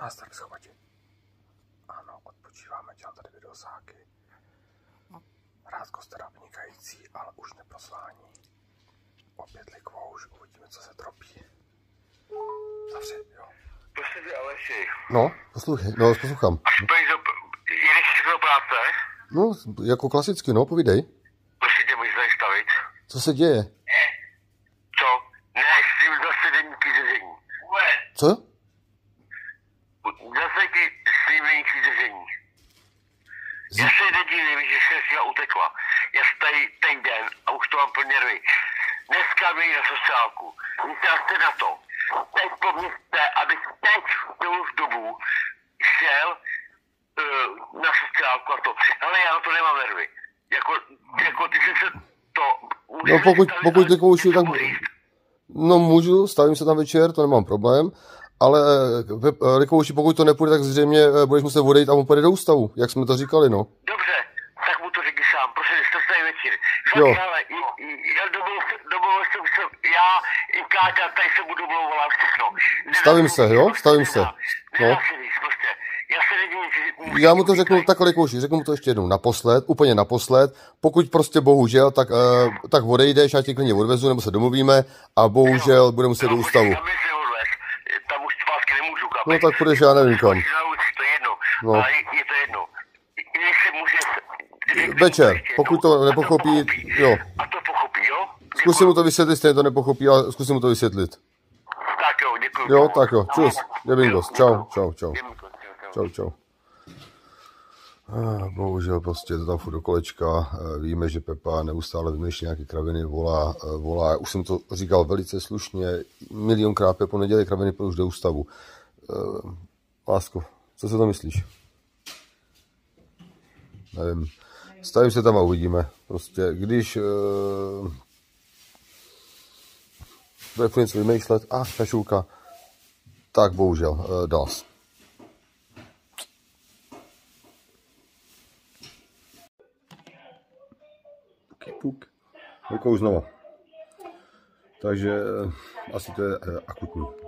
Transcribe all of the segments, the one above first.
Nás tak schvati. Ano, odpočíváme, dělám tady videosáky. Rádkost teda vynikající, ale už neproslání. Opět likvouš, uvidíme, co se tropí. Zavři, jo. Tě, Aleši, No, poslouchej, no, poslouchám. až půjdeš do, jedeš do práce, No, jako klasicky, no, povídej. prosím tě, můžeš zastavit. Co se děje? Co? Ne, s tím zase denníky. Co? Zase ti s tím denníky držení. Já se nedivím, že jsem si utekla. Já jsem tady ten den a už to mám plně nervy. Dneska mi na sociálku. Myslel jste na to. Teď po jste, abych teď v tu dobu šel uh, na sociálku a to. Ale já na to nemám nervy. Jako, jako ty jsi se to... No, pokud, pokud tak... No, můžu, stavím se tam večer, to nemám problém. Ale eh, likouši, pokud to nepůjde, tak zřejmě eh, budeš muset odejít a on půjde do ústavu, jak jsme to říkali, no. Dobře, tak mu to řekni sám, prosím, jste tady večer. Jo. Tak ale, já domluvil jsem se, já i Káťa, tady se budu domlouvala všechno. Stavím se, jo? Stavím se. No. Já mu to řeknu takhle, likouši, řeknu mu to ještě jednou, naposled, úplně naposled. Pokud prostě bohužel, tak, eh, tak odejdeš, já tě klidně odvezu, nebo se domluvíme a bohužel bude muset do ústavu. Tam je si odvez, tam už zpátky nemůžu, No tak půjdeš, já nevím kam. To je jedno, No. je to jedno. Jestli může... Večer, pokud to nepochopí, jo. A to pochopí, jo? Zkusím mu to vysvětlit, stejně to nepochopí, ale zkusím mu to vysvětlit. Tak jo, děkuji. Jo, tak jo, čus, je bingos, čau, čau, čau, čau, čau. Bohužel prostě to tam furt do kolečka. Eh, Víme, že Pepa neustále vymýšlí nějaké kraviny, volá, eh, volá. Už jsem to říkal velice slušně. Milionkrát Pepo nedělej kraviny, pojď už do ústavu. Eh, Lásko, co si to myslíš? Nevím. Stavím se tam a uvidíme. Prostě, když uh, bude furt něco vymýšlet, a ah, šašulka, tak bohužel, uh, das. Puk. Rukou znova. Takže asi to je akutní.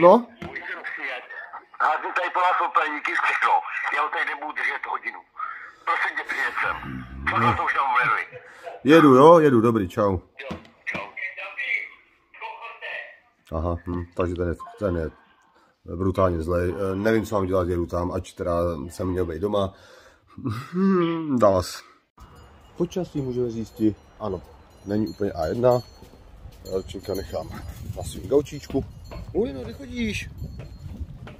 No, rozsvíjet. Házím tady po nás opelníky všechno. Já ho tady nebudu držet hodinu. Prosím tě, přijet sem. Co to, to už nervy. jedu, jo, jedu, dobrý, čau. Jo, čau. Aha, hm, takže ten je, ten je brutálně zlej. Eh, Nevím, co mám dělat, jedu tam, ať teda jsem měl být doma. Hmm, Dallas. Počasí můžeme zjistit, ano, není úplně A1. Elčinka nechám na svým gaučíčku. Uj, no, kde chodíš?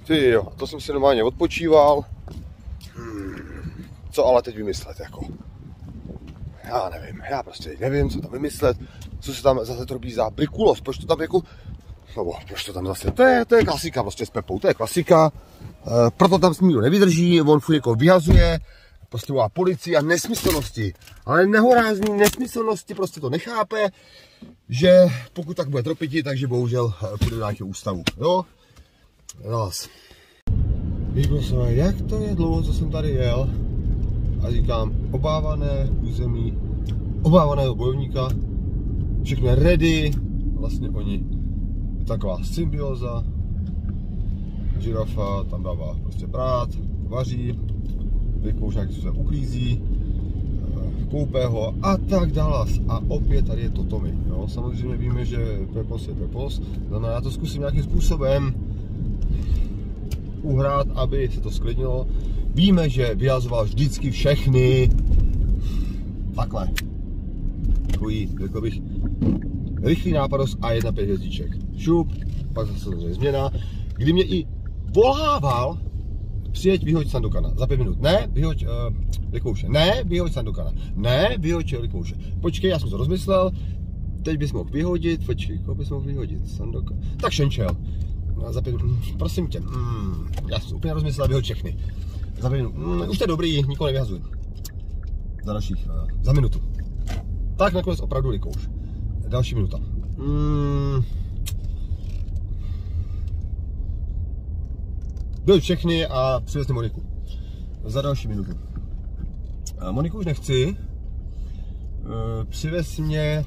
Ty jo, to jsem si normálně odpočíval. Hmm, co ale teď vymyslet, jako? Já nevím, já prostě nevím, co tam vymyslet, co se tam zase trobí za brikulos, proč to tam jako, nebo proč to tam zase, to je, to je klasika prostě s Pepou, to je klasika, e, proto tam s nikdo nevydrží, on furt jako vyhazuje, prostě volá policii a nesmyslnosti, ale nehorázní nesmyslnosti, prostě to nechápe, že pokud tak bude tropiti, takže bohužel eh, půjde do nějakého ústavu, jo? Zas. Vybrosové, jak to je dlouho, co jsem tady jel, a říkám, obávané území, obávaného bojovníka, všechno ready, vlastně oni, taková symbioza, žirafa tam dává prostě brát, vaří, nějakým způsobem uklízí, eh, koupe ho a tak dále. A opět tady je to Tommy. Jo? Samozřejmě víme, že Pepos je Pepos, znamená, já to zkusím nějakým způsobem uhrát, aby se to sklidnilo. Víme, že vyhazoval vždycky všechny takhle. Takový, řekl bych, rychlý nápadost a jedna pět hvězdiček. Šup, pak zase změna, kdy mě i volával, přijeď, vyhoď Sandukana za pět minut. Ne, vyhoď uh, Likouše. Ne, vyhoď Sandukana. Ne, vyhoď Likouše. Počkej, já jsem to rozmyslel, teď bys mohl vyhodit, počkej, koho bys mohl vyhodit? Sandoka. Tak Šenčel. No, za pět minut, mm, prosím tě, mm, já jsem úplně rozmyslel, vyhoď všechny. Za pět minut, mm, už to je dobrý, nikoho nevyhazuj. Za dalších, uh, za minutu. Tak nakonec opravdu Likouš. Další minuta. Mm, byli všechny a přivezli Moniku. Za další minutu. A Moniku už nechci. E, Přivez mě e,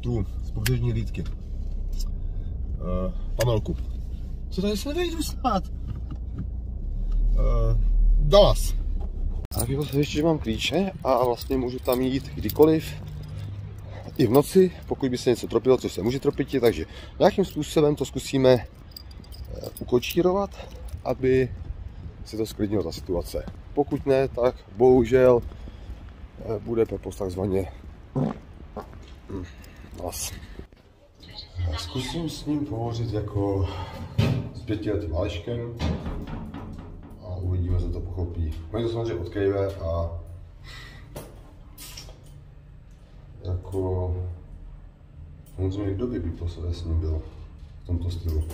tu z pobřežní lídky. uh, Pamelku. Co tady se nevejdu stát? Uh, Dallas. Tak jako se ještě, že mám klíče a vlastně můžu tam jít kdykoliv, i v noci, pokud by se něco tropilo, což se může tropit, takže nějakým způsobem to zkusíme ukočírovat, aby se to sklidnilo ta situace. Pokud ne, tak bohužel eh, bude Pepos takzvaně hm, nas. Zkusím s ním pohovořit jako s pětiletým Aleškem a uvidíme, co to pochopí. Oni to samozřejmě odkejve a jako samozřejmě kdo by posledně s ním byl v tomto stylu.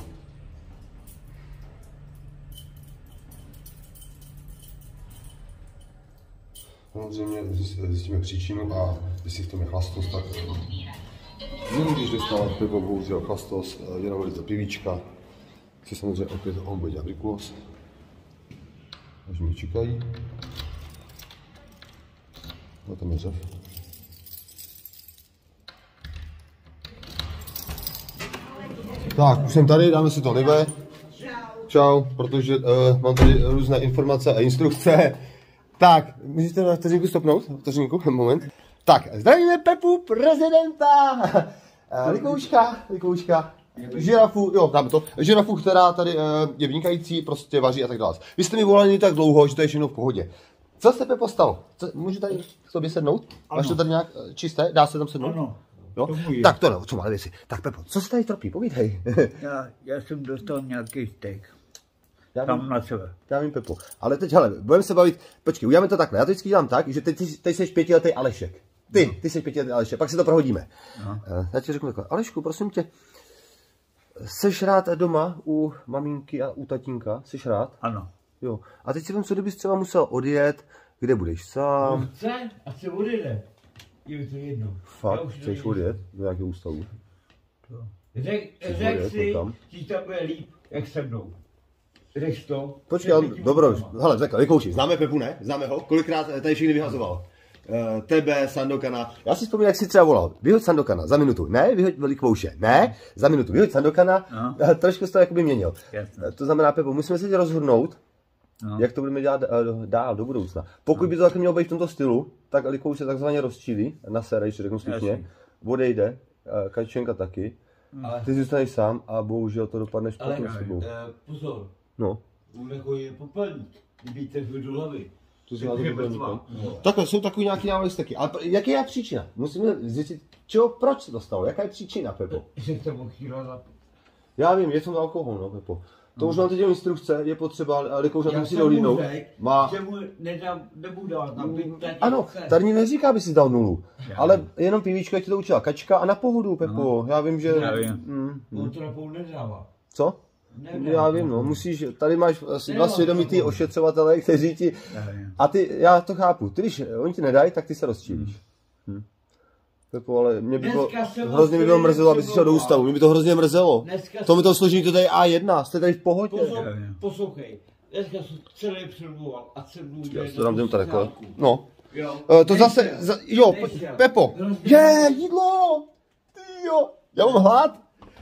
Samozřejmě zjistíme příčinu a jestli v tom je chlastost, tak když dostal pivo, bohužel chlastost, jenom velice pivíčka, si samozřejmě opět on bude dělat rikulos. Až mě čekají. No tam je řev. Tak, už jsem tady, dáme si to live. Čau, protože uh, mám tady různé informace a instrukce. Tak, můžete na vteřinku stopnout? Vteřinku, moment. Tak, zdravíme Pepu, prezidenta! Uh, likouška, likouška. Žirafu, jo, dáme to. Žirafu, která tady uh, je vynikající, prostě vaří a tak dále. Vy jste mi volali tak dlouho, že to je všechno v pohodě. Co se Pepo stalo? Co, můžu tady k tobě sednout? Máš to tady nějak eh, čisté? Dá se tam sednout? Ano. Jo? to může. Tak to no, co má věci. Tak Pepo, co se tady tropí? Povídej. Já, já jsem dostal nějaký steak. Já, Tam vím, na sebe. já vím, Pepo. Ale teď, hele, budeme se bavit. Počkej, uděláme to takhle. Já to vždycky dělám tak, že teď, ty- teď jsi pětiletý Alešek. Ty, ty jsi pětiletý Alešek, pak si to prohodíme. No. Eh, Já ti řeknu takhle. Alešku, prosím tě, Seš rád doma u maminky a u tatínka? Seš rád? Ano. Jo. A teď si vím, co kdybys třeba musel odjet, kde budeš sám? Chce a se odjede. Je mi to jedno. Fakt, už chceš odjet do nějakého ústavu? Řek, řek si, že tam bude líp, jak se mnou. To. Počkej, ale, pěti dobro, hele, takhle, vykouči, známe Pepu, ne? Známe ho? Kolikrát tady všechny vyhazoval? Uh, tebe, Sandokana. Já si vzpomínám, jak jsi třeba volal. Vyhoď Sandokana za minutu. Ne, vyhoď Velikvouše. Ne, za minutu. Vyhoď Sandokana. No. No. Trošku jsi to jakoby měnil. Jasně. Eh, To znamená, Pepo, musíme se teď rozhodnout, No. jak to budeme dělat dál do budoucna. Pokud by to takhle mělo být v tomto stylu, tak Likouš se takzvaně rozčílí, na sere, když řeknu slušně, odejde, Kačenka taky, Ale, ty zůstaneš sám a bohužel to dopadne ale špatně s tebou. pozor, No. on jako je popelník, víte, do hlavy. To si na to mrtvá. mít, no. Takhle, jsou takový nějaký návrhy taky. Ale jaký je příčina? Musíme zjistit, čeho, proč se to stalo? Jaká je příčina, Pepo? Že to ochýla za... Já vím, je to alkohol, no, Pepo. To už mám teď jenom instrukce, je potřeba, ale na Já musí dohlídnout. řekl, Má... že mu nedám, nebudu dávat na jak Ano, tady mi neříká, aby si dal nulu. Ale jenom pivíčka ti to učila kačka a na pohodu, Pepo. Já vím, že... Já vím. Mm, On to na půl nedává. Co? Nedává. Já vím, no, musíš, tady máš asi dva Nemám svědomí ty to. ošetřovatele, kteří ti, a ty, já to chápu, ty, když oni ti nedají, tak ty se rozčílíš. Hm. Pepo, ale mě by bylo, Dneska jsem hrozně by bylo odpověděl mrzelo, aby si šel do ústavu, mě by to hrozně mrzelo. Dneska To mi to složení, to tady je A1, jste tady v pohodě. Pozor, poslouchej. Dneska jsem celý přemluval a jsem mluvil Já to dám tady, takhle. No, Jo. Eh, to zase, za, jo, Pepo, je, jídlo, ty jo, já mám hlad,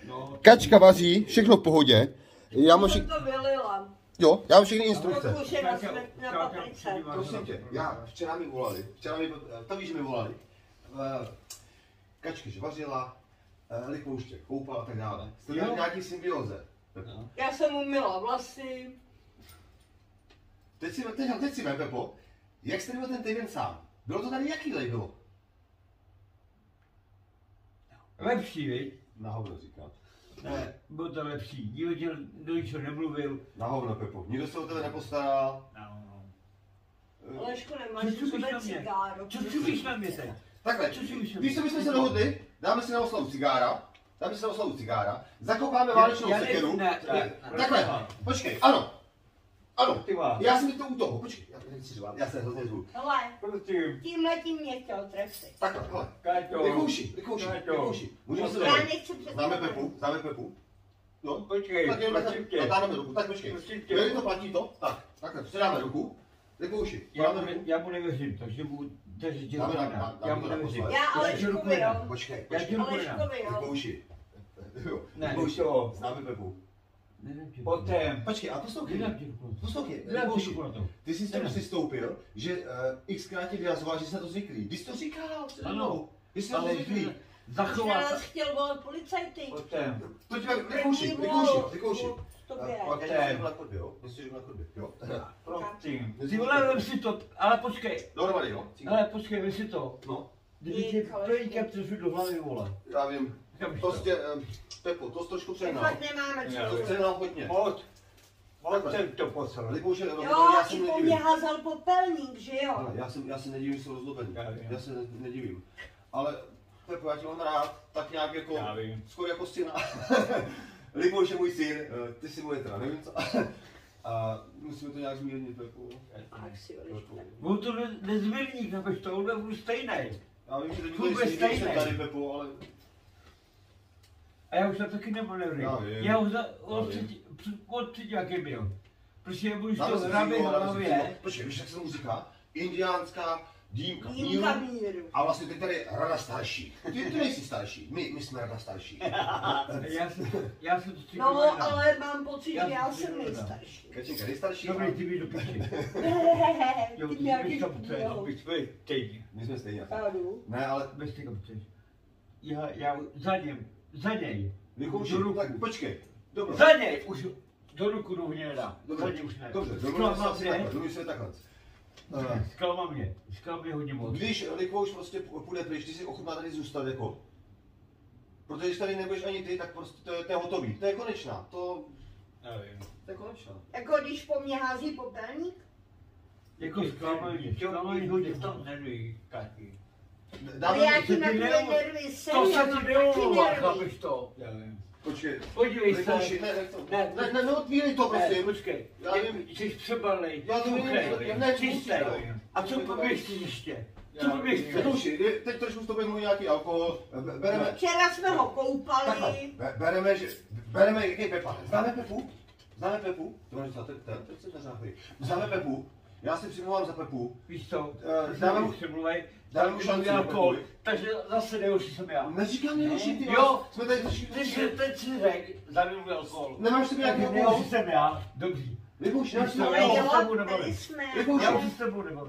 No. kačka vaří, všechno v pohodě, já mám, vši- to vylila. jo, já mám všechny instrukce. Prosím tě, já, včera mi volali, včera mi, to víš, že mi volali, Eh, kačky, že vařila, eh, likouště, koupala a tak dále. Jste měli nějaký symbioze. Já jsem umyla vlasy. Teď si, teď, teď si vem, Pepo, jak jste měl ten týden sám? Bylo to tady jaký bylo? Lepší, viď? Na hovno říkám. Ne, bylo to lepší. Nikdo tě do ničeho nemluvil. Na hovno, Pepo. Nikdo se o tebe nepostaral. No. Aleško, nemáš Co na mě? cigáro. Co čumíš na mě teď? Takhle, Co víš, co bychom se dohodli? Dáme si na oslavu cigára, dáme si na oslavu cigára, zakopáme válečnou sekeru. ne, ne. Takhle, počkej, ano, ano, Ty vole. já jsem to u toho, počkej, já to nechci řvát, já se hrozně řvu. Hele, Prostě, tímhle tím mě chtěl trefit. Takhle, hele, Káťo. vykouši, vykouši, Káťo. vykouši, můžeme se Já nechci před Známe Pepu, známe Pepu. Jo? Počkej, Tak jenom prosím takhle, tě. natáhneme ruku, tak počkej. Prosím tě. Když to platí to, tak, takhle, předáme ruku, vykouši, Já dáme mu, ne, ruku. já mu nevěřím, takže mu, takže tě Dáme na- znamená. dáme Já mu na nevěřím. poslech. Já Já ti Aleškovi, ruku nedám. jo. Počkej, Já ti počkej, ruku nedám. Aleškovi, jo. vykouši. Ne, Libouši, to. Známe Pepu. Potem. Počkej, a poslouchej. Poslouchej, Libouši, to. ty jsi s tím přistoupil, že uh, xkrát ti vyhazoval, že jsi na to zvyklý. Ty jsi to říkal, Ano. mnou. Ty jsi na to Ale zvyklý. že Že zachovat nás chtěl volat policajty. Potem. Pojďme, Libouši, První Libouši, volal Libouši. po tobě. Já ti na chodbě, jo? Já ti řeknu na chodbě, jo? Prosím. Ty vole, vem si to, ale počkej. Dohromady, jo? Ale počkej, vem si to. No, Kdyby ti plejka přešli do hlavy, vole. já vím. Kam jsi Prostě, um, Pepo, to jsi trošku přehnal. fakt nemáme Já co. To přehnal hodně. Pojď. Pojď jsem to poslal. Libouši, Jo, já se i po mě házel popelník, že jo? Ale já, jsem, já se nedivím, že jsou rozlobený. Já vím. Já se ne- nedivím. Ale Pepo, já tě mám rád, tak nějak jako, Já vím. skoro jako syna. Libouš je můj syn, eh, ty jsi moje teda, nevím co. A musíme to nějak zmírnit, Pepo. Tak si. Budu to ne- nezmírník, abych to budu stejný. Já vím, že tady stejný. stejnej. tady, Pepo, ale A já už tam taky nemanevruji. Já vím. Já už za, Já od třetí, před- od třetí jaký byl. Prostě já budu to si hrabě v hlavě. Počkej, víš, jak se tomu říká? Indiánská dýmka Jímka míru. míru. A vlastně teď tady rada starší. Ty, ty nejsi starší, my, my jsme rada starší. Já jsem, já jsem to No, cítil ale mám pocit, Já že já jsem to nejstarší. Kačinka, nejstarší. Dobrý, ty mi do piči. Jo, Ty ty abych tvoje stejně. My jsme stejně. Ne, ale Bez tego chceš. Já, já za něm, za něj. Vykouši, Do ruku. tak počkej. Dobro. Za něj už do ruku do mě nedá. Za Dobře, něj už ne. dobře, Zklama domluvíme se takhle, mě. domluvíme se takhle. Zklama mě. Zklama mě hodně moc. Když Likvouš prostě půjde pryč, ty jsi ochotná tady zůstat jako. Protože když tady nebudeš ani ty, tak prostě to je, to je hotový. To je konečná. To, Nevím. to je konečná. Jako když po mně hází popelník? Jako zklama mě. Hodně tam neví. Taky. Ale já to ti se na ti tvoje neumí. nervy To jsem, se já ti neumluvá, chápeš to? Já vím. počkej. Podívej se. Ne, ne, to, Ne, ne, ne, neotvírej to, Ne, prosím. počkej. Já vím. Jsi přebalej, Já to vím, ne, čistý. to. A co pověš si ještě? Co pověš si? Likvouši, je- teď trošku s tobě mluví nějaký alkohol. Be- Bereme, Včera jsme ho takhle, koupali. be- bereme, že, bereme, jaký Pepa. Známe Pepu? Známe Pepu? To máš za teď, teď se nezáchvěj. Známe Pepu? Já si přimluvám za Pepu. Víš co, Eh, dáme dáme- mu přemluvej, dáme dáme mu šanci, alkohol, Pepu. takže zase nejhorší jsem já. Neříkám nejhorší, ty Jo. Jsme tady trošku... Ty si teď si řek, dáme mu alkohol. Nemáš si nějaký Nejhorší alkohol? jsem já, dobří. Libouš, si já se už se s tebou nebavím.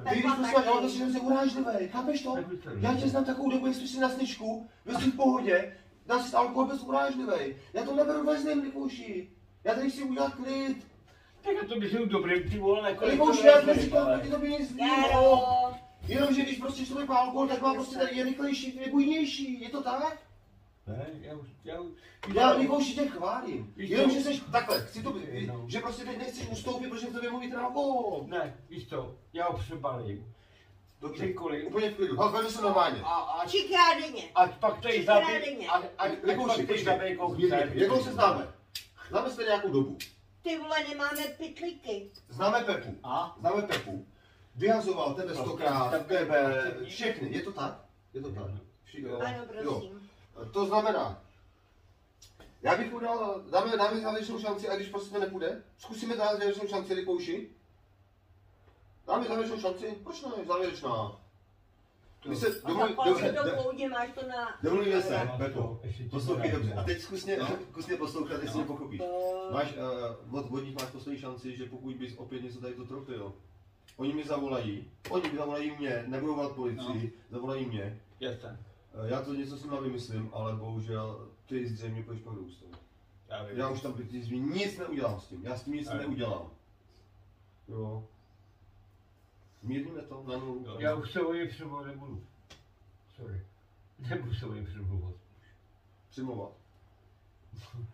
Ty když posloucháš, ale to si hrozně urážlivé, chápeš to? Já tě znám takovou dobu, jestli jsi na sničku, byl jsi v pohodě, dal jsi alkohol bez urážlivej. Já to neberu ve zlým, Libouši. Já tady chci udělat klid. Tak a to by jsem dobrým, ty vole, jako... Libouši, já to neříkám proti tobě nic. Jaro. Jenomže když prostě člověk má alkohol, tak má prostě tady je rychlejší, je bujnější, je to tak? Ne, já už, já už... Já Libouši tě chválím. Jenomže jsi takhle, chci to, No. že prostě teď nechceš ustoupit, protože v tobě mluví ten alkohol. Ne, víš co, já ho přebalím. Dobře, Kdykoliv. úplně v klidu, bavíme se normálně. A, a, Třikrát denně. ať pak tady zabij, ať, Libouši, pak tady zabij. Mírně, jakou se známe? Známe se nějakou dobu. Ty vole, nemáme pytliky. Známe Pepu. A? Známe Pepu. Vyhazoval tebe stokrát, tak- tebe, všechny. Je to tak? Je to tak? Vši- jo. Ano, prosím. Jo. To znamená, já bych mu dal, dáme, dáme závěrečnou šanci, a když prostě to nepůjde, zkusíme dát závěrečnou šanci Likouši. Dáme závěrečnou šanci? Proč ne? Závěrečná. My se si dobře, do de- poudě, máš to na... domluvíme se, No, Pepo. to ještě ti Poslouchej dobře. A teď zkus mě, zkus mě poslouchat, jestli mě pochopíš. To- Máš, uh, od, máš poslední šanci, že pokud bys opět něco tady to trofil, oni mi zavolají, oni mi zavolají mě, nebudou volat policii, zavolají mě. Jasně. Eh, Já to něco s nimi vymyslím, ale bohužel ty zřejmě půjdeš pak do ústavu. Já. Já už tam ty nic neudělám s tím, já s tím nic neudělám. Jo. Zmírníme to na nulu. Já už se o něj přemluvat nebudu. Sorry. Nebudu se o něj přemluvat. Přimlouvat.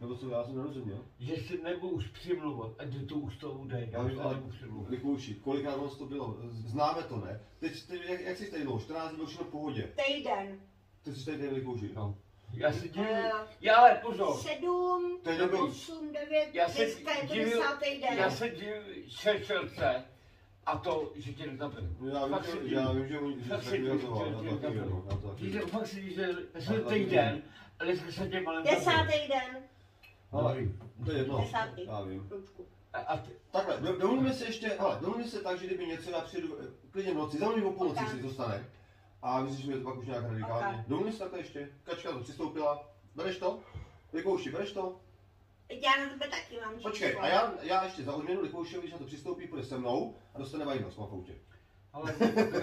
Nebo co, já jsem nerozuměl. Že si nebudu už přimluvat, ať toho už to jde. Já Já už se ale nebudu přimluvat. Likouši, kolikrát moc to bylo, známe to, ne? Teď, teď jak, jak jsi tady dlouho? 14 dní bylo všechno v pohodě. Týden. Teď jsi tady ten Likouši. No. Já se divím. Eh, Já ale pozor. Sedm, To je dobrý. osm, devět, Já se to den. já se divím šeršelce a to, že tě nezabili. No já vím, že, já vím, že oni že se že taky to Že vím. fakt si že taky týden, ale dneska se tě malem. Desátý den. Ale, to je jedno. Desátý. Já vím. A, a ty, Takhle, do- domluvíme se ještě, ale domluvíme se tak, že kdyby něco já přijdu eh, klidně v noci, za mnou o půlnoci Ok. si to stane. A vyřešíme to pak už nějak radikálně. Ok. Domluvíme se takhle ještě, Kačka to přistoupila, bereš to? Likouši, bereš to? Já na tebe taky mám Počkej, číslo. a já, já ještě za odměnu Likoušovi, když na to přistoupí, půjde se mnou a dostane vajno z mafoutě. Ale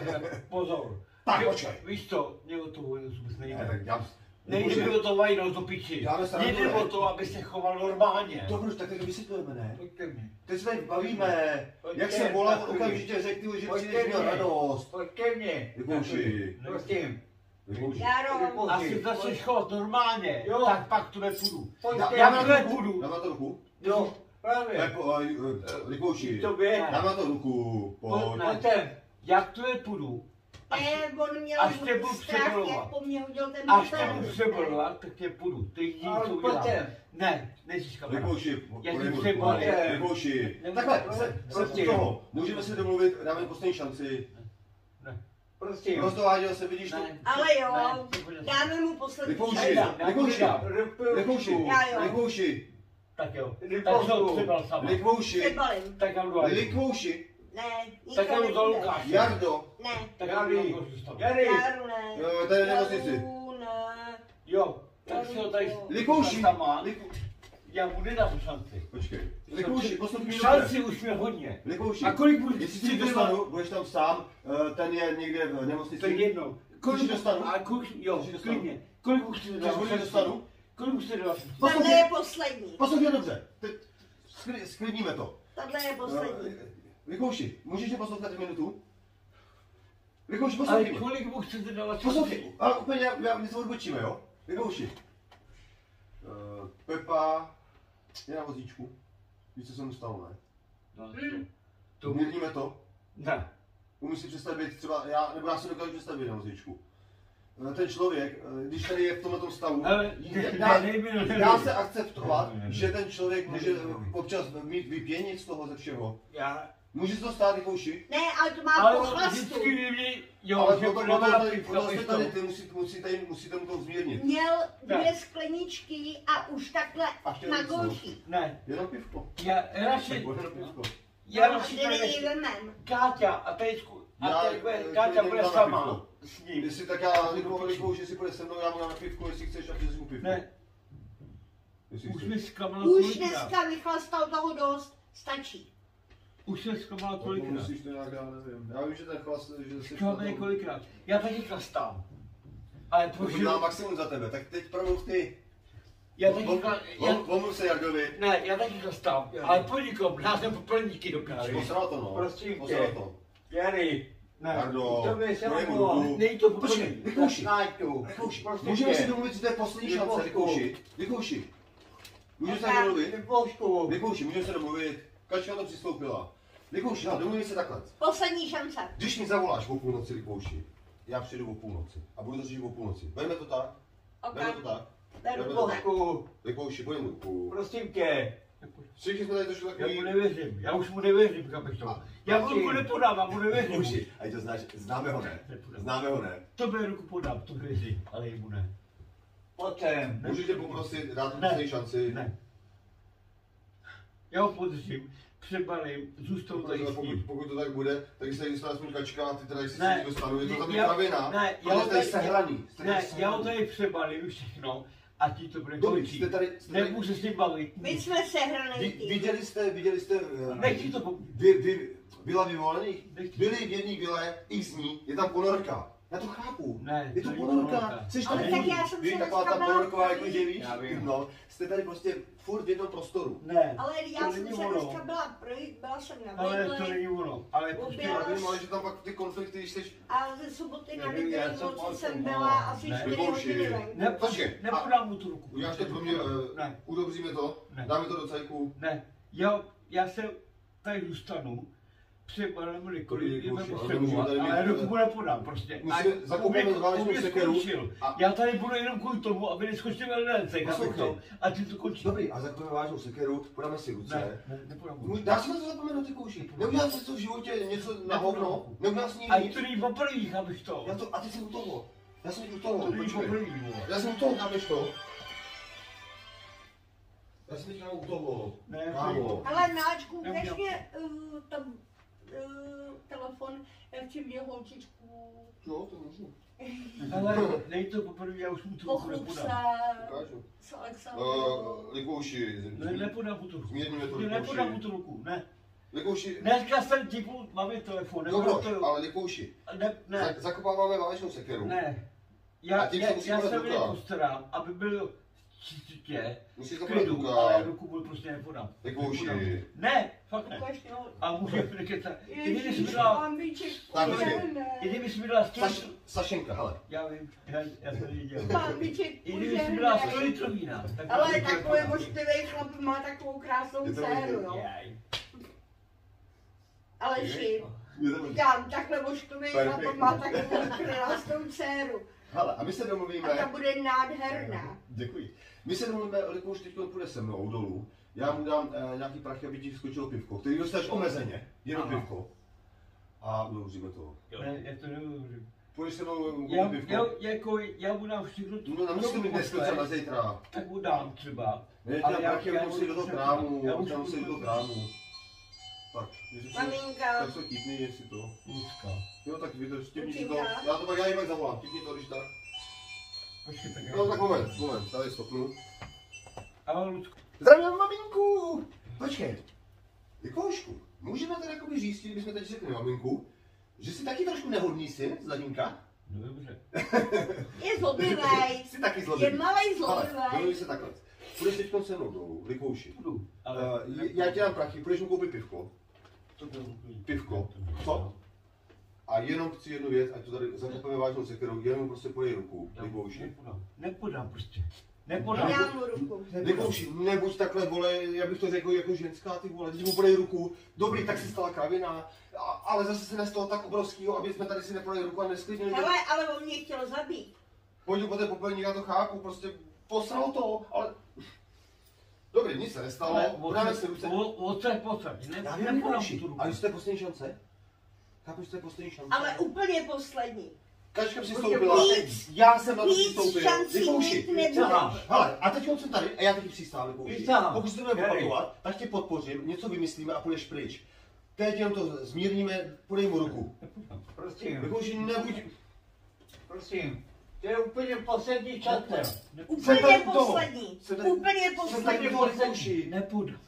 pozor. Tak, Jo, počkej. Víš co, mě o to vůbec Ne, nejde. tak já... Nejde mi o to vajno do piči. Dáme se na Jde to, o to, aby se choval normálně. To proč, tak to vysvětlujeme, ne? Pojďte mi. Teď se tady bavíme. Pojďte, Jak se volá, okamžitě řekl, ty, že přijdeš měl mě. radost. Pojďte mě. Likouši. Prosím. Likouši. Jaro, Asi začneš chovat normálně, Jo. tak pak tu nepůjdu. Pojďte, Já Dáme tu na to nepůjdu. ruku? Dáme na to ruku? Jo, právě. Eh, eh, Likouši. Tobě. Dáme na to ruku. Pojď. Pojďte. Jak tu nepůjdu? ne, on měl až tě budu přebolovat. Až tě budu přebolovat, tak tě půjdu. To je jediný, Ale co udělám. Ne, nejsi kamarád. Likouši. Já podej jsem mu třeba- ruku. Likouši. Ne, Takhle, se, se toho. Můžeme se domluvit, dáme poslední šanci. Prosím. Rozdováděl se, vidíš to? Ne. Ale jo, Ne, to dáme mu poslední. Likouši. Já jo. Likouši. Tak jo. Tak to přebal sama. Přebalím. Tak já jdu až. Likouši. Ne, Tak já jdu za. Lukášem. Jardo. Ne, Tak já jdu Jary. Jaru ne. Jo, tady je nemocnici. Jo, tak si ho tady Likouši. sama. Já mu nedám šanci. Počkej. Likouši, poslouchej mě dobře. Šanci už mě hodně. Likouši. A kolik budu Jestli si si dostanu, budeš tam sám, eh, ten je někde v To je nemocnici. jedno. Když ji dostanu? A kolik, jo, dostanu? klidně. Kolik už si ji šanci? dostanu? Kolik už si šanci? Tohle je poslední. poslouchej dobře. Teď skli- sklidníme to. Tohle je poslední. Eh, Likouši, můžeš mě poslouchat minutu? Likouši, Ale poslouchej mě. kolik mu chcete dávat Poslouchej, ale úplně, já, já, my se odbočíme, jo? Likouši. Uh, Pepa je na vozíčku. Víš, co se mu stalo, ne? No, To Mírníme to. Ne. Umíš si představit třeba, já, nebo já si dokážu představit na vozíčku. Eh, Ten člověk, eh, když tady je v tomto stavu, Ale dá, dá se akceptovat, že ten člověk může občas mít vypěnit z toho ze všeho. Já, Může se to stát i kouši, Ne, ale to má ale on pochlastu. vždycky mě, jo, ale že bude potom na tady, víš jste to. tady, ty musí, musí tady, musíte mu to zmírnit. Měl Ne. dvě skleničky a už takhle A na golfi. Ne, Jenom pivko. já radši, Tak jenom pivko. já No, vemem. Káťa a zku- a Já, tady bude, Káťa bude sama s ním. Jestli tak já Likou, Likou, že si půjde se mnou, já mu na pivko, jestli chceš, a přes mu pivko. Ne, Jestli už zklamala Už dneska vychlastal toho dost. Stačí. Už zklamala Tak kolikrát. Musíš to nějak dál, nevím. Já vím, že ten chlas, že jsi Zklamala kolikrát. Já taky chlastám. Ale Pokud požiju, dám maximum za tebe, tak teď promluv ty. já taky, já, Pomluv se Jardovi. ne, já taky chlastám, ale po nikom, já jsem plníky do kávy. Posral to, no. Prosím Posral tě. to. Jary. Ne, Jardo, se podej mu omlouvám. ruku. nej to. Nájdu. Likouši, Prosím můžeme si domluvit, že to je poslední šance. Likouši. Likouši. Můžeme se domluvit? Likouši, můžeme se domluvit. Kačka to přistoupila. Likouši, no, domluvíme se takhle. Poslední šance. Když mi zavoláš o půlnoci, Likouši, já přijdu o půlnoci a budu to řešit o půlnoci. Bereme to tak? Ok. Bereme to tak? Beru to. Lipovšku. Likouši, pojď mu ruku. Prosím tě. Všichni jsme tady trošku Já takový... mu nevěřím, já už mu nevěřím, to. Já mu ruku nepodám, já mu nevěřím. Likouši, ať to znáš, známe ho ne? Známe ho ne? Tobě ruku podám, to věřím, ale jemu ne. Potem. Můžu tě poprosit, dát mu šanci? Ne. Já ho podržím, přebalím, zůstanu tady Protože s pokud, pokud to tak bude, tak se dostane aspoň kačka a ty teda Ne. se dostanu, je to tam Já- kravina, ne, protože já jste tady sehraný. Ne, já ho tady přebalím všechno a ti to bude Dobrý, jste tady, jste tady, Nemůžu s tím bavit. My jsme sehraný vy, viděli jste, viděli jste, eh, Nech ti to vy, vy, byla vyvolených, byli v jedné vile, x dní, je tam ponorka. Já to chápu. Ne, je to ponorka. Jsi Ale tady, tak já jsem víš, se taková ta ponorková, jako že víš, Já vím. no, jste tady prostě furt v jednom prostoru. Ne, Ale já to jsem se ono. dneska byla projít, byla jsem na Ale to není ono. Ale Já vím, ale že tam pak ty konflikty, když jsi... a ze soboty na neděli moc jsem no, byla asi ne. 4 Vykouši. hodiny venku. Ne, Počkej, nepodám mu tu ruku. Uděláš to pro mě, eh, Ne, udobříme to, dáme to do cajku. ne. Já, já se tady zůstanu, Kolik už, po ale mít, ruku mu nepodám prostě. A ubě sekeru a- Já tady budu jenom kvůli tomu, aby neskočil Poslouchej. to? A ty to končí. Dobrý, a zakujeme vážnou sekeru, podáme si ruce. Ne, ne, nepodám Dá se na to zapomenout ty kouši. Neudělal jsi to v životě něco na hovno? Neudělal jsi A nic? to není poprvé, chápeš to? Já to, a ty jsem u toho. Já jsem u toho, To není počkej. Já jsem u toho, chápeš to? Já jsem teďka u toho. Ne, Kámo. Ale Náčku, ukaž mě uh, tam uh, telefon, já chci vidět holčičku. Jo, to můžu. Ale nej to poprvé, já už mu ruku Pochlup se s Alexandrou. Uh, Likouši, Ne, nepodám mu tu ruku. Zmírníme to, Ne, Lukáši. nepodám mu tu ruku, ne. Likouši, Dneska jsem typu, máme telefon, nebo dobro, to, ale Likouši, ne, ne, zakopáváme válečnou sekeru. ne. A Já, tím já, se já se mě postarám, aby byl čistě, Musíš v to klidu, ale ruku mu prostě nepodám. Likouši. Nepodám. Ne, fakt ne. A může nekecat. I kdybys mi dala, Tak, i kdybys mi dala Saš, stůl, Sašenka, hele. já vím, já, já to. Pambiček, I kdybys mi dala 100 litrů vína, tak Ale takový moštivý chlap má takovou krásnou dceru, no. Jaj. Aleši, Je to možné. říkám, takhle moštivý chlap má takovou krásnou dceru. Hele, a my se A ta domluvíme, bude nádherná. děkuji. My se domluvíme, Likouš teď půjde se mnou dolů. Já mu dám eh, nějaký prachy, aby ti skočilo pivko, který dostaneš omezeně, jenom Aha. pivko. A udouříme to. Ne, já to nemůžu. Půjdeš se mnou Já, koupit já, pivko? jako, já mu dám všechno, No, nemusím mít dneska třeba na zítra. tak mu dám třeba. Ne, ty já- prachy já musí do toho musím- krámu, já já musím- do toho krámu. Tak, si- Maminka, tak jsou tipný, jestli to. Lucka. Jo, tak vydrž, tipni si to. Já to pak já jim zavolám, tipni to, když tak. Počkej, tak já... No tak moment, moment, tady stopnu. Ale Lucka, Zdravím maminku! Počkej, Likoušku, můžeme teda jakoby říct, kdybychom teď řekli maminku, že jsi taky trošku nehodný syn z Ladinka? no dobře. je zlobivej. Jsi taky zlobivý. Je malej Ale, domluví zlobivej. se takhle. Půjdeš teď se mnou dolů, Likouši. Budu, ale... Uh, já ti dám prachy, půjdeš mu koupit pivko. To bylo Pivko. Co? A jenom chci jednu věc, ať to tady zakopeme vážnou sekerou, jenom prostě pojej ruku, Já Likouši. Nepodám, nepodám prostě. Nepodám. Dám mu ruku. Likouši, nebuď takhle, vole, já bych to řekl jako ženská, ty vole, když mu podej ruku, dobrý, tak se stala kravina, a, ale zase se nestalo tak obrovského, aby jsme tady si nepodali ruku a nesklidnili. Hele, ale on mě chtěl zabít. Pojď po té popelník, já to chápu, prostě posral to, ale... Dobrý, nic se nestalo, Ale podáme si ruce. posaď. Ne, Já vím, nepodám Likouši, tu ruku. ale jste poslední šance? Chápeš, to je poslední šance? Ale úplně poslední. Kačka přistoupila, Víc- já jsem na to víc přistoupil. šancí mít. Hele, a teď jsem tady a já taky přistávám. Pokud se to bude Hej. opakovat, tak tě podpořím, něco vymyslíme a půjdeš pryč. Teď jenom to zmírníme, podej mu ruku. Prosím, Likouši, nebuď... prosím. To je úplně poslední šance. Úplně tady u toho. poslední. Jsem tady- Úplně Jsem tady poslední. toho Likouši. Nepodám.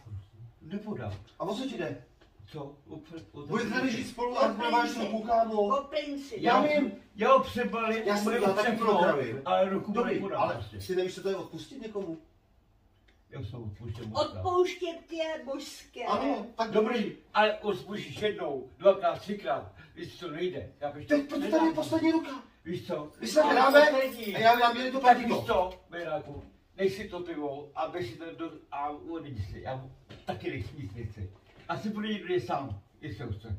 Nepodám. A o co ti jde? Co? Opře- Budete tady žít spolu a nemáš ruku, kámo. Koplím si. Já vím. Já ho přebalím, Já jsem dělal taky programy. ale ruku Dobrý, nepodám ale prostě. ty nevíš, co to je odpustit někomu? Já jsem odpuštěl. Odpouštět je božské. Ano, tak Dobrý, ale odpuštíš jednou, dvakrát, třikrát. Víš co, nejde. Já bych Teď, protože tady je poslední ruka. Víš co? My se hráme a já nám měli to Tak platí víš co, Bejráku, nech si to pivo a běž si to do, a odejdi si. Já taky nechci nic nechci. A si bude někde sám, jestli ho chce.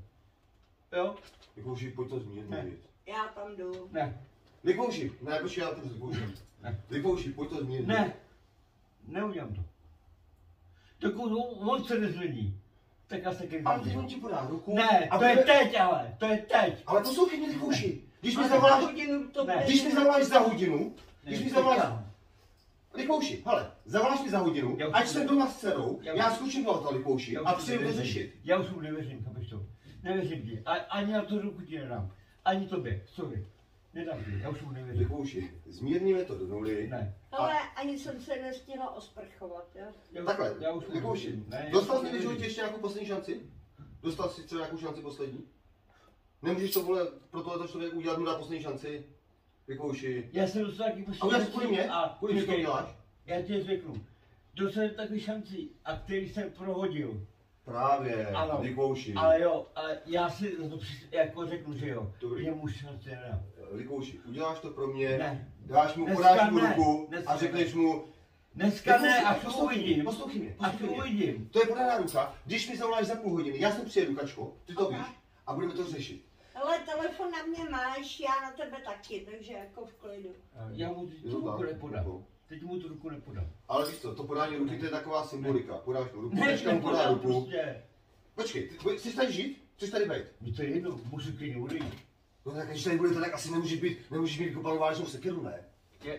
Jo? Likouši, pojď to Ne. zmírnit. Já tam jdu. Ne, Likouši, ne, počkej, já s Likoušem. Ne. Likouši, pojď to zmírnit. ne, neudělám to. Dokud on on se nezmění, tak já se ke Ale teď on ti podá ruku. Ne, a to je bude- teď ale, to je teď. Ale poslouchej mě, Likouši. Když mi zavoláš, Hodinu to když mi zavoláš za hodinu, když mi zavoláš. Likouši, hele, zavoláš mi za hodinu, Já ať to jsem doma s dcerou, Já já skočím do auta, Likouši, Já už a mu přijdu to řešit. Já už mu nevěřím, chápeš to? Nevěřím ti. A, ani na tu ruku ti nedám. Ani tobě, sorry. Nedám ti, já už mu nevěřím. Likouši, zmírníme to do nuly. Ne. Ale ani jsem se nestihla osprchovat, jo? Já už, Takhle, já už Likouši. Ne, dostal jsi v životě ještě nějakou poslední šanci? Dostal jsi třeba nějakou šanci poslední? Nemůžeš to vole pro tohle člověk udělat, mu dát poslední šanci? Likouši. Já jsem dostal taky A uděláš to kvůli mě? A Kvůli mě to děláš? Já ti řeknu. Dostal jsem takový šanci, a který jsem prohodil. Právě, Ano. Likouši. Ale jo, ale já si to při- jako řeknu, že jo. Dobrý. Jemu šanci nedám. Likouši, uděláš to pro mě, Ne. dáš mu, Dneska podáš mu ruku Dneska a řekneš mu, Dneska ne, až poslouchej mě, uvidím. Poslouchej mě, Až poslouchej mě. uvidím. To je podaná ruka, když mi zavoláš za půl hodiny, já jsem přijedu, Kačko, ty to Aha. víš, a budeme to řešit. Ale telefon na mě máš, já na tebe taky, takže jako v klidu. Já mu tu ruku tak? nepodám. Teď mu tu ruku nepodám. Ale víš co, to podání ruky, to je taková symbolika. Podáš mu ruku, Kačka mu podá ruku. prostě. Počkej, ty, chceš tady žít? Chceš tady být? Mi to je jedno, můžu klidně odejít. No tak když tady budete, tak asi nemůžeš být, nemůžeš mít kopanou vážnou sekeru, ne?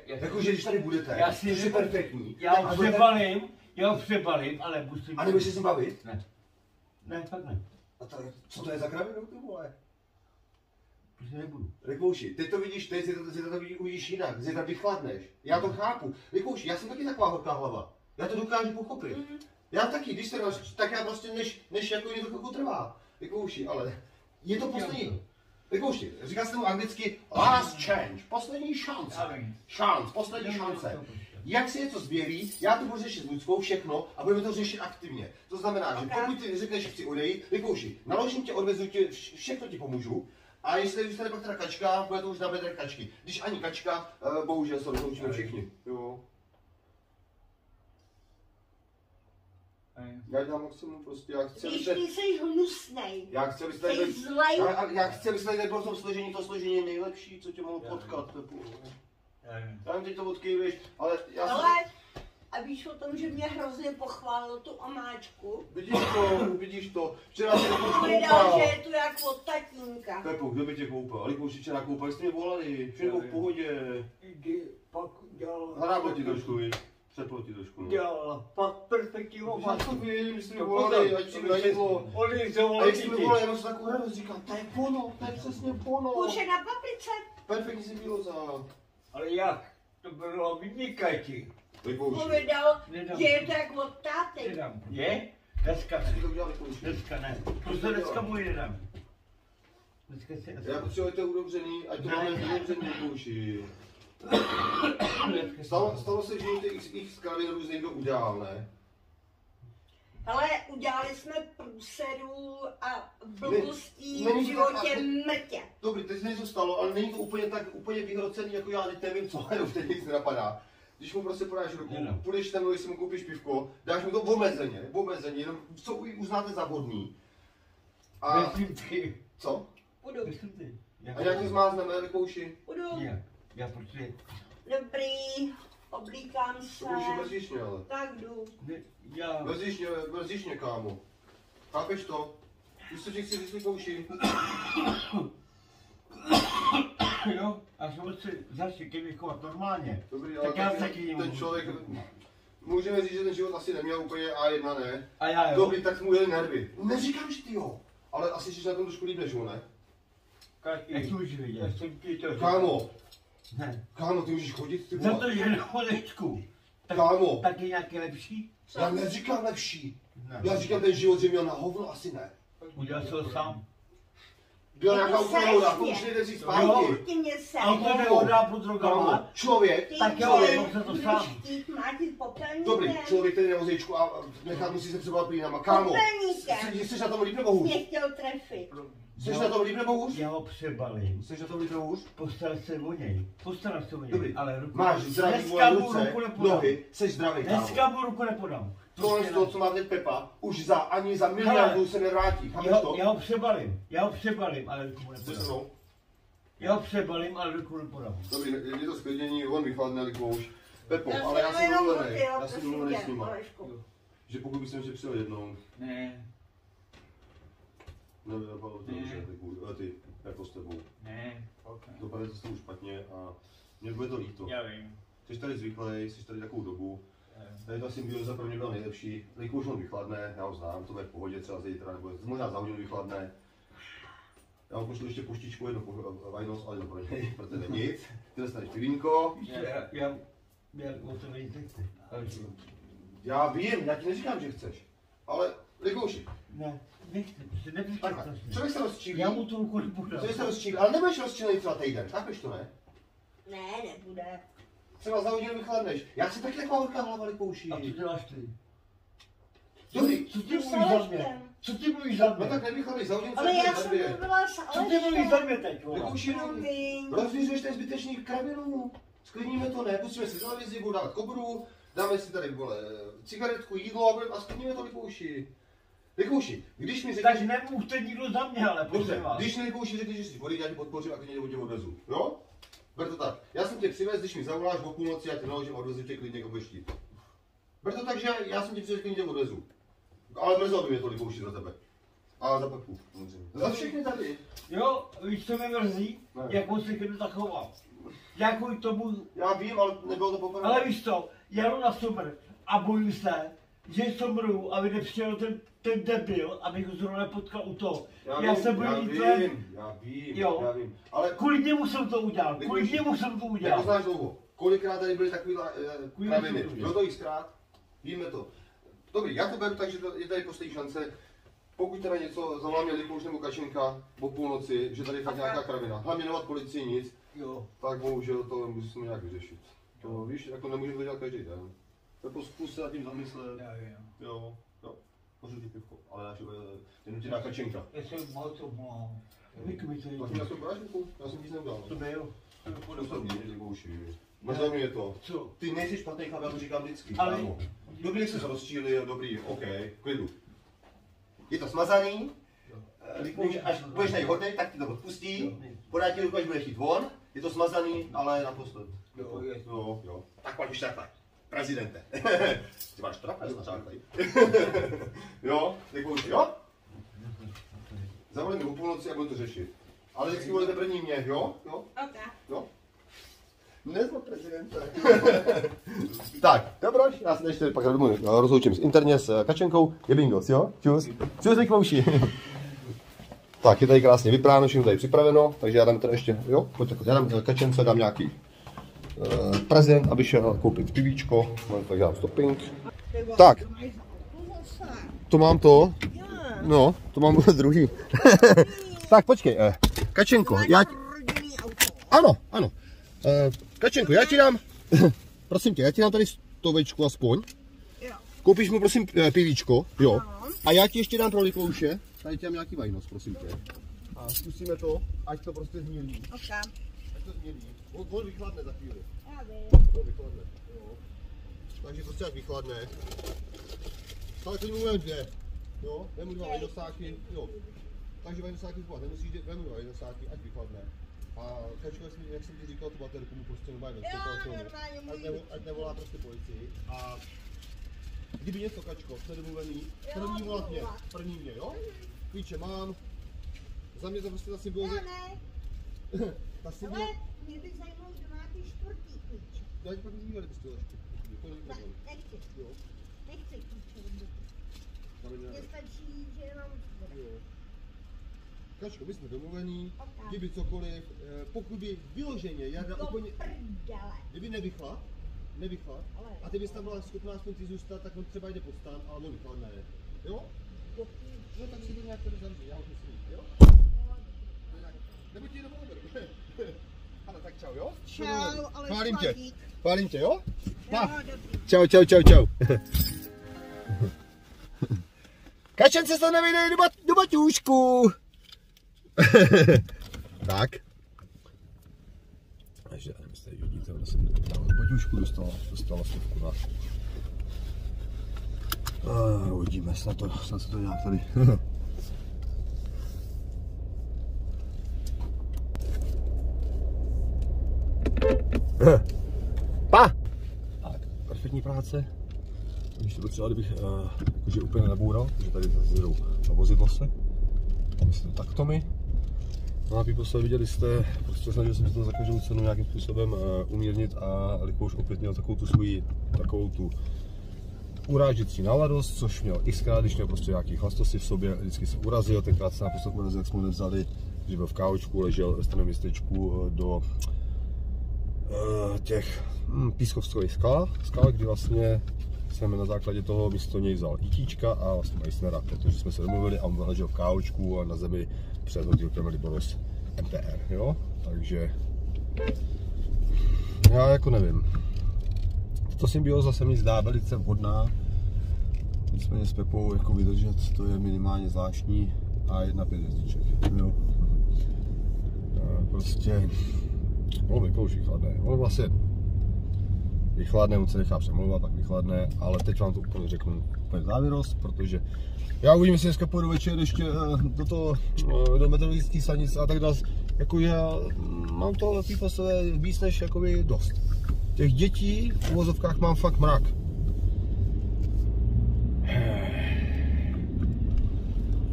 Jakože když tady budete, Já si nebudu- perfektní. já ho přebalím, já ho přebalím, ale musím... A nebudeš se s ním bavit? Ne. Ne, fakt ne. A to, co to je za kravinu, ty vole? Prostě nebudu. Likouši, ty to vidíš, ty si to, si to vidí- uvidíš jinak, zítra vychladneš. Já to chápu. Likouši, já jsem taky taková horká hlava. Já to dokážu pochopit. Já taky, když se roz, tak já prostě, než, než jako něco chvilku trvá. Likouši, ale je to poslední. Likouši, říká se tomu anglicky last change, poslední šance. Šance, poslední šance. to. Jak si něco zbělí, já to budu řešit s Ludskou všechno a budeme to řešit aktivně. To znamená, že Ok. pokud ty řekneš, že chci odejít, vykouši, naložím tě, odvezu tě, vš- všechno ti pomůžu. A jestli zůstane pak teda kačka, bude to už na bedrech kačky. Když ani kačka, eh, bohužel se rozloučíme všichni. Jo. Ej. Já dělám maximum prostě, já chci, Když abyste, ty jsi hnusnej. já chci, abyste, Jsi tady- zlej. já, já, chci, abyste tady nebylo v tom složení, to složení je nejlepší, co tě mohu Já potkat. Pepu. Já vím. Já vím, teď to odkývíš, ale já jsem... A víš o tom, že mě hrozně pochválil tu omáčku. Vidíš to, vidíš to. Včera jsem to Vydal, že je tu jak od tatínka. Pepu, kdo by tě koupil? Ale už včera koupil, jste mě volali, všechno v pohodě. Kdy pak dělal... Hráblo ti trošku, víš? Přeplo ti trošku, no. Dělal pak perfektní Já to omáčku. vím, jste mě To volali, ať si najedlo. Oni se A jak jste mi volali, já mám si takovou radost, říkám, to je ono, to je přesně ono. Kůže na papice. Perfektní si bylo za... Ale jak? To bylo vynikající. Likouši. Povědal, Nedám. že je to jak od táty. Nedám. Je? Dneska ne. Likouši. Dneska ne. To se dneska můj nedám. Dneska si Já potřebuji to udobřený, ať to máme udobřený, Stalo, stalo se, že ty x, x kravin různě někdo udělal, ne? Ale udělali jsme průseru a blbostí Ne- v to tak, životě ale- mrtě. Dobrý, teď se něco stalo, ale není to úplně tak úplně vyhrocený, jako já teď nevím co, jenom teď nic nenapadá. Když mu prostě podáš ruku, Jenom. půjdeš tam, jestli mu koupíš pivko, dáš mu to omezeně, omezeně, jenom co uznáte za vhodný. A Myslím ty. co? Budu, Myslím ty. Já, A nějak to zmázneme, vykouši. budu. Já, já prostě... Dobrý, oblíkám se. Vykouši, mrzíš mě, ale. Tak jdu. Ne, já... Mrzíš mě, kámo. Chápeš to? Víš, co ti chci říct, vykouši? Jo, až on se začne ke mně chovat normálně. Dobrý, ale Tak já ten, taky ten nemůžu. člověk, můžeme říct, že ten život asi neměl úplně A1, ne? A já jo. Dobrý, tak mu jeli nervy. Neříkám, že ty jo, ale asi jsi na tom trošku líp než on, ne? Jak to už viděl? Já jsem ti to Kámo, Ne. kámo, ty můžeš chodit, ty Za vole. to, že na hodečku. Tak, Kámo. tak je nějaký lepší? Já neříkám lepší. Ne. Já říkám ten život, že měl na hovno, asi ne. Udělal jsem ho sám. Byla Ty nějaká autonehoda, to už nejde říct zpátky. Auto nehodá pod drogama. Kámo, člověk, tak jo, vole, jenom se to budeš sám. dobrý, člověk, který na vozíčku a nechat musí se třeba plínama. Kámo, jsi na tom líp nebo hůř? Mě chtěl trefit. Jsi na tom líp nebo hůř? Já ho přebalím. Jsi na tom líp nebo hůř? Postaral se o něj. Postaral se o něj. Dobrý, ale ruku. máš zdravý Dneska vole mu ruce, ruku nepodám. nohy, jsi zdravý, kámo. Dneska mu ruku nepodám. Tohle z toho, co má teď Pepa, už za, ani za miliardu se nevrátí, chápeš Já, to? já ho přebalím. Já ho přebalím, ale ruku mu nepodám. mnou? Já ho přebalím, ale ruku nepodám. Dobrý, je to sklidnění, on vychladne, likouš. Pepo, Já ale já jsem domluvený, já jsem domluvený s nima. Že pokud bych sem přijel jednou, Ne, nevypadalo to Ne. dobře, Likou, ty, jako s tebou. ne, ok. Dopadne to s tou špatně a mě bude to líto. Já vím. Jsi tady zvyklý, jsi tady takovou dobu. Tady ta symbioza pro mě byla nejlepší. Už on vychladne, já ho znám, to bude v pohodě třeba zítra, nebo možná za hodinu vychladne. Já mu pošlu ještě puštičku, jednu po- vajnost, ale pro něj, pro tebe nic. Ty dostaneš pivínko. Já, já, já, Já vím, já ti neříkám, že chceš. Ale Likouši, Ne, nechci, prostě takhle, člověk se rozčílí, Já mu tu ruku nepodám. člověk se rozčílí, ale nebudeš rozčílený třeba týden, chápeš to ne? Ne, nebude. Třeba za hodinu vychladneš. Já si taky taková horká hlava Likouši. A co děláš ty? Dobrý, Co ty mluvíš za mě? Co ty mluvíš za no mě? tak nevychladej, za hodinu Ale já to jsem mluvila s Co ty mluvíš za mě teď? Likouši, Mluvím. rozvířuješ ten zbytečný kravinu. Sklidníme to, ne? Pustíme si televizi, budu dávat kobru, dáme si tady, vole, cigaretku, jídlo a, budeme- a sklidníme to Likouši. Likouši, když mi řekneš, nemůžte nikdo za mě, ale prosím vás. když mi Likouši řekneš, že jsi vody, já tě podpořím a klidně tě odvezu. Jo? Ber to tak. Já jsem tě přivez, když mi zavoláš o půlnoci, já tě naložím a odvezu tě klidně k obeští. Ber to tak, že já jsem tě přivez, klidně tě odvezu. Ale mrzelo by mě to Likouši za tebe. A za Pepu, samozřejmě. Za všechny tady. Jo, víš, co mě mrzí? Ne. Jak on se mně zachoval. Jako tomu, Já vím, ale nebylo to poprvé. ale víš co, já jdu na super a bojím se, že somru, aby nepřijel ten, ten debil, abych ho zrovna nepotkal u toho. Já, jsem byl já jít vím, ven. já vím, Jo. já vím. Ale Kvůli němu jsem to udělal, kvůli němu jsem to udělal. znáš dlouho? Kolikrát tady byly takový uh, Kvůli kraviny? Bylo to xkrát? Víme to. Dobrý, já to beru tak, že to je tady poslední šance. Pokud teda něco zavolá mě Likouš nebo Kačenka o půlnoci, že tady je fakt nějaká kravina, hlavně nevat policii nic, Jo. tak bohužel to musíme nějak vyřešit. To víš, jako nemůžeme to dělat každý den. Jako zkus se nad tím zamyslet. Já vím. Jo, jo. Můžu ti pivko, ale já je nutěná Kačenka. Já jsem. Vík mi to Tak já jsem prášníku, já jsem nic neudělal. To byl. To jsem mě, Likouši. Mrzí mě to. Co? Ty nejsi špatný chlap, já to říkám vždycky. Ale- kámo. Dobrý, jsi se rozčílil, dobrý, OK, klidu. Je to smazaný, eh, Likouš, až budeš tady hodnej, tak ti to odpustí, podá ti ruku, až budeš jít von, je to smazaný, ale naposled. Jo, je. Jo, jo. Tak pojď už takhle. Prezidente. Ty máš trapez na základě. jo, Likouš, jo? Zavolím o půlnoci a budu to řešit. Ale vždycky volíte první mě, jo? Jo? Ok. Jo? Nezlo prezidente. tak, dobroš, já se ještě pak domů rozloučím s interně s Kačenkou. Je bingos, jo? Čus. Čus, Likouši. tak, je tady krásně vypráno, všechno tady připraveno, takže já dám tady ještě, jo, pojď já dám Kačence, dám nějaký uh, prezent, aby šel koupit pivíčko, tak dám stopping. Tak, to mám to, no, to mám druhý. tak, počkej, eh, Kačenko, já, ti- Rodinný auto. ano, ano. Uh, Kačenko, já ti dám, prosím tě, já ti dám tady stovečku aspoň. Koupíš mu prosím eh, pivíčko, jo. A já ti ještě dám pro Likouše, tady ti dám nějaký vajnos, prosím tě. A zkusíme to, ať to prostě zmírní. Ok. Ať to zmírní. On, on vychladne za chvíli. Já vím. On vychladne, jo. Takže prostě jak vychladne. Ale teď mluvím dvě. Jo, vemu dva vajnosáky, jo. Takže vajnosáky kupovat nemusíš, vemu dva vajnosáky, ať vychladne. A Kačko, jak jsem, jak jsem ti říkal, tu baterku mu prostě normálně rozkoupal normálně ať, můj. nevo, ať nevolá prostě policii. A kdyby něco, Kačko, jsme domluvený, první volat mě, první mě, jo? Klíče mám. Za mě to prostě ta ne. ta symbioza, mě by zajímalo, kdo má ty čtvrtý klíč. já ti pak to Ne, nechci. Jo, Nechci klíče od bytu. Mně stačí, že jenom jo. Kačko, my jsme domluvení, Ok. kdyby cokoliv, eh, pokud by vyloženě, Jarda do úplně, prdele. kdyby nevychla, nevychla, Ale a ty bys tam byla schopná aspoň ty zůstat, tak on třeba jde pod stan, ale on vychladne. Jo? No tak si to nějak tady zavři, já už myslím, jo? Nebo ti neberu. Tak čau, jo? Čau, ale Chválím tě. Chválím tě, jo? Dobrý. Čau, čau, čau, čau. Kačence se nevejde do, bat, do baťůžku. tak. Takže, nevím, jestli tady vidíte, ona se dala do baťůžku, dostala, dostala stovku na... Uh, uvidíme, snad, to, snad se to nějak tady... pa! Tak, perfektní práce. Když to potřeba, kdybych uh, úplně neboural, protože tady zase jedou na vozidlo se. Myslím, tak to mi. No a posledně viděli jste, prostě snažil jsem se to za každou cenu nějakým způsobem uh, umírnit a Likouš opět měl takovou tu svoji, takovou tu urážecí naladost, což měl xkrát, když měl prostě nějaký chlastosti v sobě, vždycky se urazil, tenkrát se naprosto urazil, jak jsme ho nevzali, když byl v kávočku, ležel ve straném městečku eh, do těch hm, pískovských skal, skal, kdy vlastně jsem na základě toho místo něj vzal Itíčka a vlastně Meissnera, protože jsme se domluvili a on ležel v kávočku a na zemi před oddílkem Liboros MTR, jo? Takže já jako nevím. Tato symbioza se mi zdá velice vhodná, nicméně s Pepou jako vydržet, to je minimálně zvláštní a jedna pět hvězdiček, jo? A prostě, ono vypouští vychladne, ono vlastně vychladne, on se nechá přemlouvat, tak vychladne, ale teď vám to úplně řeknu úplně závěrost, protože já uvidím, jestli dneska půjdu večer ještě eh, do toho, eh, do meteorologické stanice a tak dále, jako já mám toho pípasové víc než jakoby dost. Těch dětí v uvozovkách mám fakt mrak.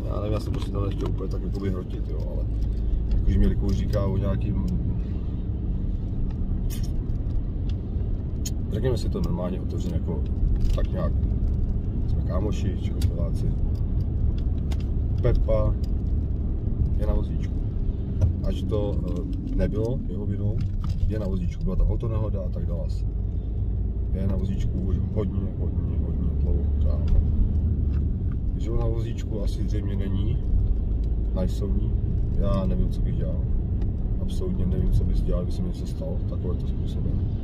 Já nevím, já jsem prostě to nechtěl úplně tak jakoby hrotit, jo, ale jakože mě Likouš říká o nějakým řekněme si to normálně otevřeně jako tak nějak jsme kámoši, Čechoslováci. Pepa je na vozíčku. Až to eh, nebylo jeho vinou, je na vozíčku, byla tam autonehoda a tak dále. Je na vozíčku už hodně, hodně, hodně dlouho, kámo. Že na vozíčku asi zřejmě není, najsovní, já nevím, co bych dělal. Absolutně nevím, co bys dělal, kdyby se mi něco stalo takovýmto způsobem.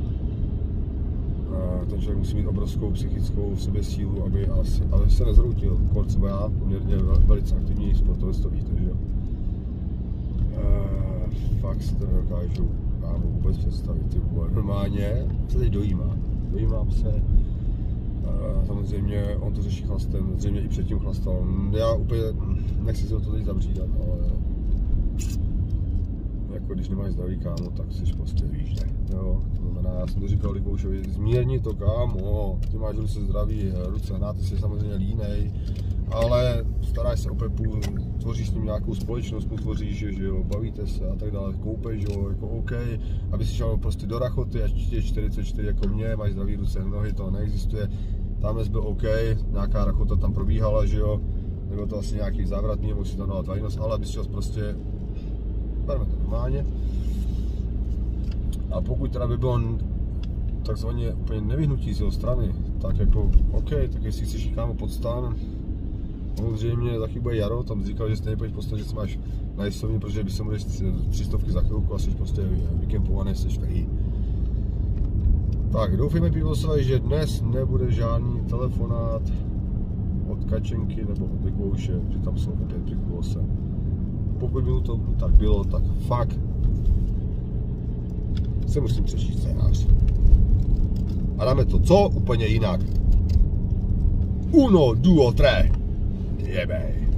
Ten člověk musí mít obrovskou psychickou sobě sílu, aby, asi, aby se nezroutil. Kort třeba já, poměrně vel- velice aktivní sportovec, to víte, že jo. Uh, fakt si to nedokážu kámo vůbec představit, ty vole. Normálně se teď dojímám. Dojímám se. Uh, samozřejmě on to řeší chlastem, zřejmě i předtím chlastal. Já úplně nechci se o to teď zabřídat, ale jako když nemáš zdravý kámo, tak jsi prostě víš, ne? Jo, to znamená, já jsem to říkal Liboušovi, zmírni to kámo, ty máš ruce zdraví, ruce hnát, ty jsi samozřejmě línej, ale staráš se o Pepu, tvoříš s ním nějakou společnost, mu tvoříš, že jo, bavíte se a tak dále, koupeš, jo, jako OK, aby si šel prostě do rachoty, až je 44 jako mě, máš zdravý ruce, nohy, to neexistuje, tamhle byl OK, nějaká rachota tam probíhala, že jo, nebylo to asi nějaký závratný, musí tam vajnost, ale aby si prostě bereme to normálně. A pokud teda by bylo takzvaně úplně nevyhnutí z jeho strany, tak jako OK, tak jestli chceš kámo pod stan, samozřejmě chvíli bude jaro, tam říkal, že stejně půjdeš postat, že si máš na jistovně, protože by se budeš tři stovky za chvilku a jsi prostě vykempovaný, jsi free. Tak, doufejme pivosové, že dnes nebude žádný telefonát od Kačenky nebo od Likvouše, že tam jsou opět Likvose pokud by to tak bylo, tak fakt se musím přečíst scénář. A dáme to co? Úplně jinak. Uno, duo, tre. Jebej.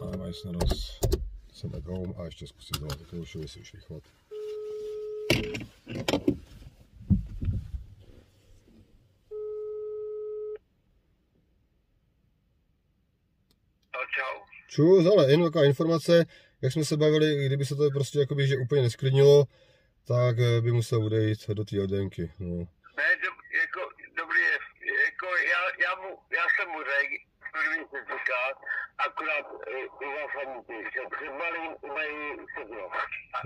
A mají se roz. Jsem back home a ještě zkusím dělat takovou show, si už vychvat. No čau. Čus, ale jen taková informace, jak jsme se bavili, kdyby se to prostě jakoby, že úplně nesklidnilo, tak eh, by musel odejít do té odenky. No. Ne, do, jako, dobrý jako já, já, mu, já jsem mu řekl, první se říká, akorát i za samotný, že před malým mají sedno. A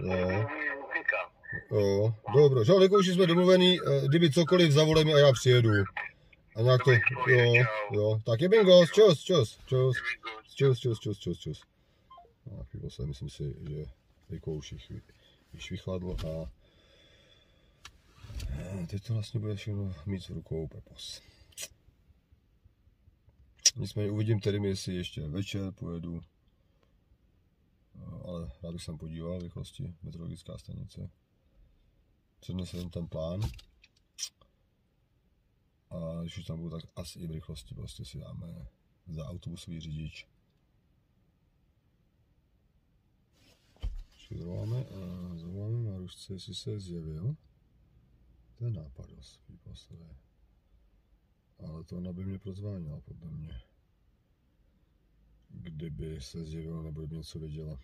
Jo. dobro, že jako už jsme domluvený, eh, kdyby cokoliv zavolej mi a já přijedu. A nějak to, jo, jo, tak je bingo, čus, čus, čus, čus, čus, čus, čus, čus. No, pivo se, myslím si, že jako už jich vy- vyšvichladlo a a teď to vlastně bude všechno mít v rukou Pepos. Nicméně uvidím tedy, jestli ještě večer pojedu, No, ale rád bych se tam podíval v rychlosti, meteorologická stanice. Přednesl jsem ten plán. A když už tam budu, tak asi i v rychlosti prostě si dáme za autobusový řidič. Zavoláme, a zavoláme Marušce, jestli se zjevil. To je nápad dost výposledé. Ale to ona by mě prozvánila, podle mě. Kdyby se zjevila, nebo kdyby něco věděla.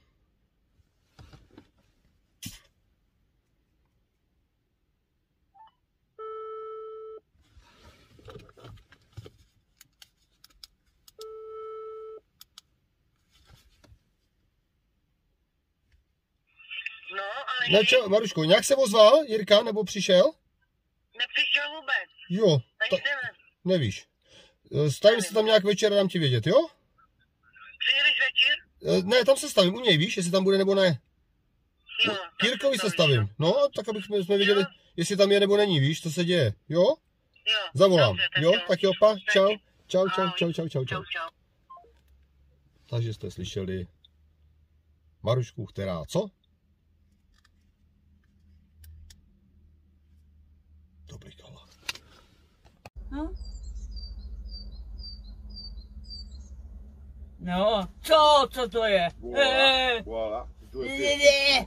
No, ale Ne, čo, Maruško, nějak se ozval Jirka, nebo přišel? nepřišel vůbec. Jo, ta, nevíš. Eh, Stavím se tam nějak večer a dám ti vědět, jo? Přijedeš večer? Eh, Ne, tam se stavím, u něj, víš, jestli tam bude nebo ne. Jo. Jirkovi se stavím. No, tak abychom jsme viděli, Jo. jestli tam je nebo není, víš, co se děje. Jo? Jo. Zavolám. Dobře, tak Jo, tak jo, pa, čau. Čau, čau, čau, čau. Čau, čau. Takže jste slyšeli Marušku, která co? No. no, co, co to je? Vola, eh, eh. vola, to je